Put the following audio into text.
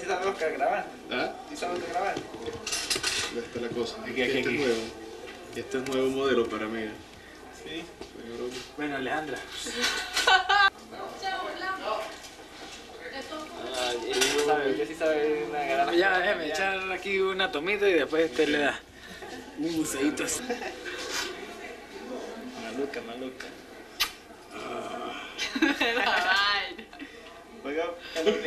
sí sabemos que graban. ¿Ah? Sí sabemos que graban. ¿Dónde está la cosa? Aquí, aquí, este aquí. es nuevo. Este es nuevo modelo para mí. Sí. Bueno, Alejandra. Sabe, yo sí sabe una Ya, déjeme echar aquí una tomita y después usted le da un buceíto así. Maluca, maluca. Ah. Oiga,